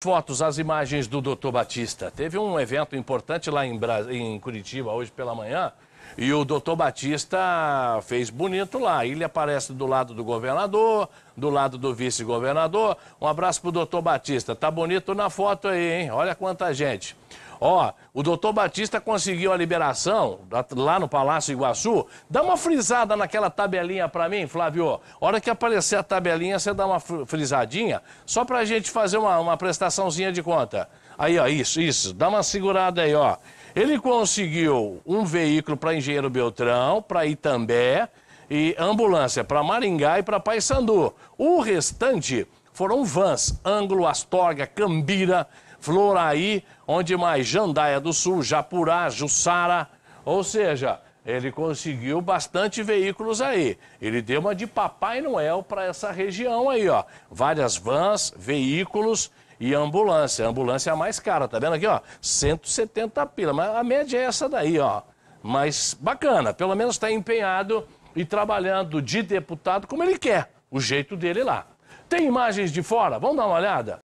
Fotos, as imagens do Dr. Batista. Teve um evento importante lá em, Bra... em Curitiba hoje pela manhã e o Dr. Batista fez bonito lá. Ele aparece do lado do governador, do lado do vice-governador. Um abraço pro Dr. Batista. Tá bonito na foto aí, hein? Olha quanta gente. Ó, o doutor Batista conseguiu a liberação lá no Palácio Iguaçu. Dá uma frisada naquela tabelinha para mim, Flávio. Hora que aparecer a tabelinha, você dá uma frisadinha, só para a gente fazer uma, uma prestaçãozinha de conta. Aí, ó, isso, isso. Dá uma segurada aí, ó. Ele conseguiu um veículo para Engenheiro Beltrão, para Itambé, e ambulância para Maringá e para Paysandu. O restante foram vans, Ângulo, Astorga, Cambira, Floraí, onde mais Jandaia do Sul, Japurá, Jussara. Ou seja, ele conseguiu bastante veículos aí. Ele deu uma de Papai Noel para essa região aí, ó. Várias vans, veículos e ambulância. A ambulância é a mais cara, tá vendo aqui, ó? 170 pila, mas a média é essa daí, ó. Mas bacana, pelo menos está empenhado e trabalhando de deputado como ele quer, o jeito dele lá. Tem imagens de fora? Vamos dar uma olhada?